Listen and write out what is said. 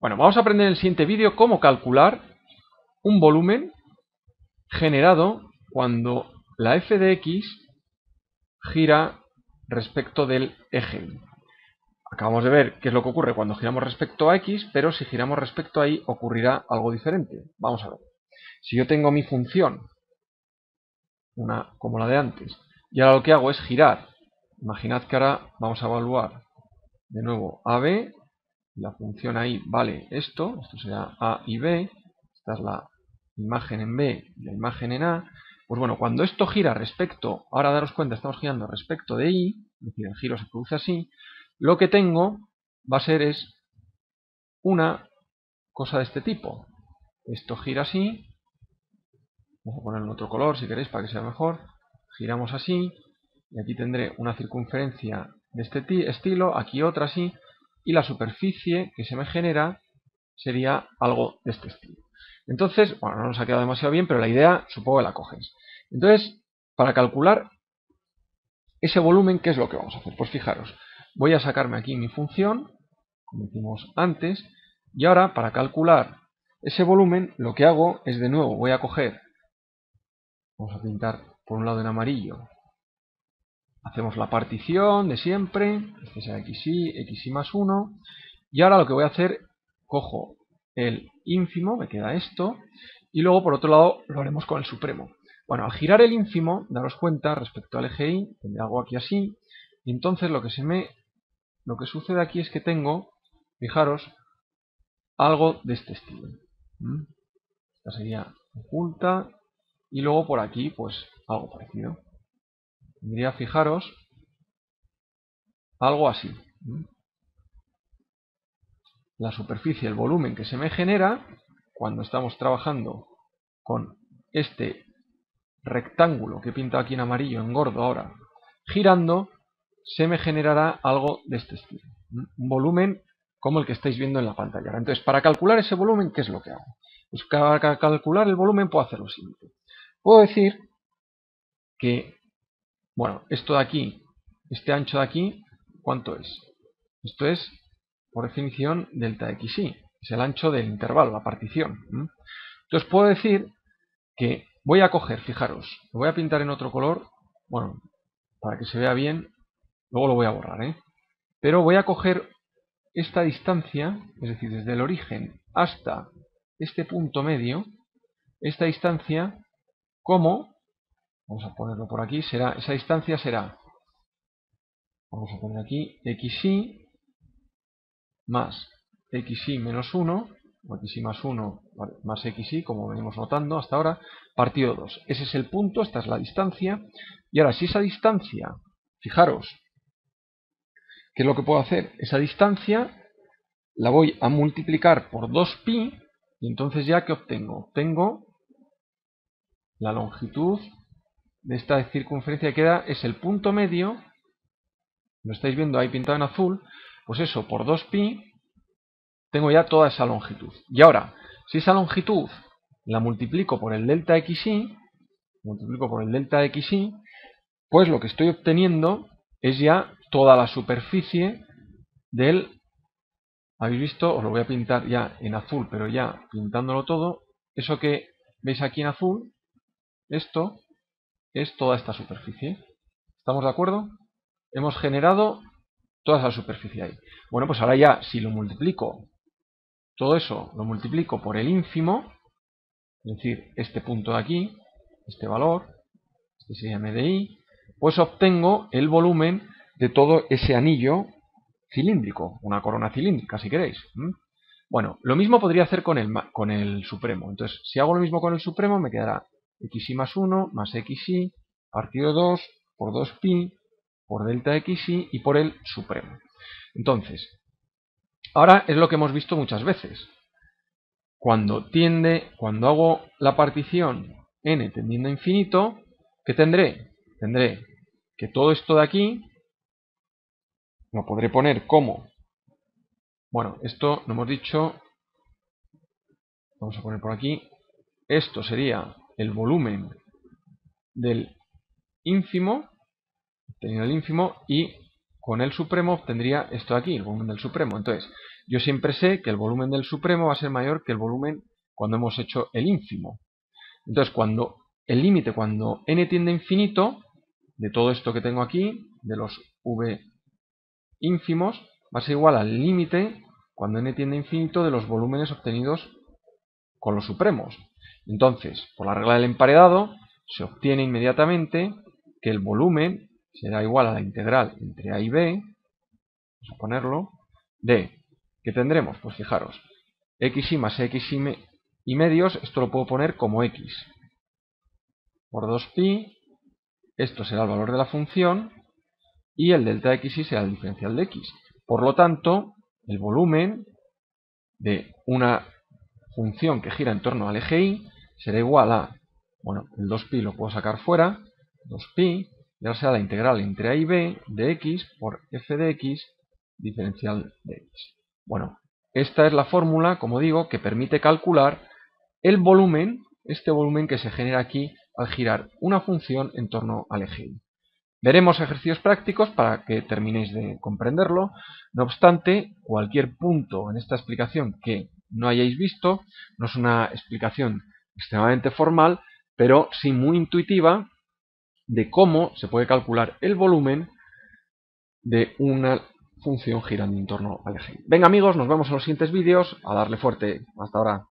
Bueno, vamos a aprender en el siguiente vídeo cómo calcular un volumen generado cuando la f de x gira respecto del eje Acabamos de ver qué es lo que ocurre cuando giramos respecto a x, pero si giramos respecto a y ocurrirá algo diferente. Vamos a ver. Si yo tengo mi función, una como la de antes, y ahora lo que hago es girar. Imaginad que ahora vamos a evaluar de nuevo AB la función ahí vale esto, esto será A y B, esta es la imagen en B y la imagen en A, pues bueno, cuando esto gira respecto, ahora daros cuenta, estamos girando respecto de Y, es decir, el giro se produce así, lo que tengo va a ser es una cosa de este tipo. Esto gira así, vamos a ponerlo en otro color si queréis para que sea mejor, giramos así, y aquí tendré una circunferencia de este estilo, aquí otra así, y la superficie que se me genera sería algo de este estilo. Entonces, bueno, no nos ha quedado demasiado bien, pero la idea supongo que la coges. Entonces, para calcular ese volumen, ¿qué es lo que vamos a hacer? Pues fijaros, voy a sacarme aquí mi función, como hicimos antes, y ahora para calcular ese volumen, lo que hago es de nuevo, voy a coger, vamos a pintar por un lado en amarillo, hacemos la partición de siempre, este será xy, xy más 1, y ahora lo que voy a hacer, cojo el ínfimo, me queda esto, y luego por otro lado lo haremos con el supremo. Bueno, al girar el ínfimo, daros cuenta, respecto al eje y, tendré algo aquí así, y entonces lo que se me, lo que sucede aquí es que tengo, fijaros, algo de este estilo. Esta sería oculta, y luego por aquí, pues, algo parecido tendría, fijaros, algo así. La superficie, el volumen que se me genera cuando estamos trabajando con este rectángulo que he pintado aquí en amarillo, en gordo ahora, girando, se me generará algo de este estilo. Un volumen como el que estáis viendo en la pantalla. Entonces, para calcular ese volumen, ¿qué es lo que hago? Pues para calcular el volumen puedo hacer lo siguiente. Puedo decir que bueno, esto de aquí, este ancho de aquí, ¿cuánto es? Esto es, por definición, delta xy. Es el ancho del intervalo, la partición. Entonces puedo decir que voy a coger, fijaros, lo voy a pintar en otro color, bueno, para que se vea bien, luego lo voy a borrar, ¿eh? Pero voy a coger esta distancia, es decir, desde el origen hasta este punto medio, esta distancia como vamos a ponerlo por aquí, será esa distancia será, vamos a poner aquí, xy más xy menos 1, o xy más 1 más xy, como venimos notando hasta ahora, partido 2. Ese es el punto, esta es la distancia, y ahora si esa distancia, fijaros, ¿qué es lo que puedo hacer? Esa distancia la voy a multiplicar por 2pi, y entonces ya ¿qué obtengo? Obtengo la longitud de esta circunferencia que queda es el punto medio, lo estáis viendo ahí pintado en azul, pues eso, por 2pi, tengo ya toda esa longitud. Y ahora, si esa longitud la multiplico por el delta xy, multiplico por el delta xy, pues lo que estoy obteniendo es ya toda la superficie del... ¿Habéis visto? Os lo voy a pintar ya en azul, pero ya pintándolo todo. Eso que veis aquí en azul, esto es toda esta superficie. ¿Estamos de acuerdo? Hemos generado toda esa superficie ahí. Bueno, pues ahora ya, si lo multiplico, todo eso lo multiplico por el ínfimo, es decir, este punto de aquí, este valor, este sería MDI, pues obtengo el volumen de todo ese anillo cilíndrico, una corona cilíndrica si queréis. Bueno, lo mismo podría hacer con el, con el supremo. Entonces, si hago lo mismo con el supremo, me quedará xy más 1 más xy partido 2 por 2pi por delta xy y por el supremo. Entonces, ahora es lo que hemos visto muchas veces. Cuando tiende, cuando hago la partición n tendiendo a infinito, ¿qué tendré? Tendré que todo esto de aquí lo podré poner como, bueno, esto lo hemos dicho, vamos a poner por aquí, esto sería el volumen del ínfimo, obteniendo el ínfimo, y con el supremo obtendría esto de aquí, el volumen del supremo. Entonces, yo siempre sé que el volumen del supremo va a ser mayor que el volumen cuando hemos hecho el ínfimo. Entonces, cuando el límite, cuando n tiende a infinito, de todo esto que tengo aquí, de los v ínfimos, va a ser igual al límite, cuando n tiende a infinito, de los volúmenes obtenidos con los supremos. Entonces, por la regla del emparedado, se obtiene inmediatamente que el volumen será igual a la integral entre a y b, vamos a ponerlo, de, ¿qué tendremos? Pues fijaros, x más x y medios, esto lo puedo poner como x por 2pi, esto será el valor de la función, y el delta xy será el diferencial de x. Por lo tanto, el volumen de una función que gira en torno al eje y será igual a, bueno, el 2pi lo puedo sacar fuera, 2pi, y ahora será la integral entre a y b de x por f de x diferencial de x. Bueno, esta es la fórmula, como digo, que permite calcular el volumen, este volumen que se genera aquí al girar una función en torno al eje. Veremos ejercicios prácticos para que terminéis de comprenderlo. No obstante, cualquier punto en esta explicación que no hayáis visto, no es una explicación extremadamente formal, pero sí muy intuitiva de cómo se puede calcular el volumen de una función girando en torno al eje. Venga amigos, nos vemos en los siguientes vídeos. A darle fuerte. Hasta ahora.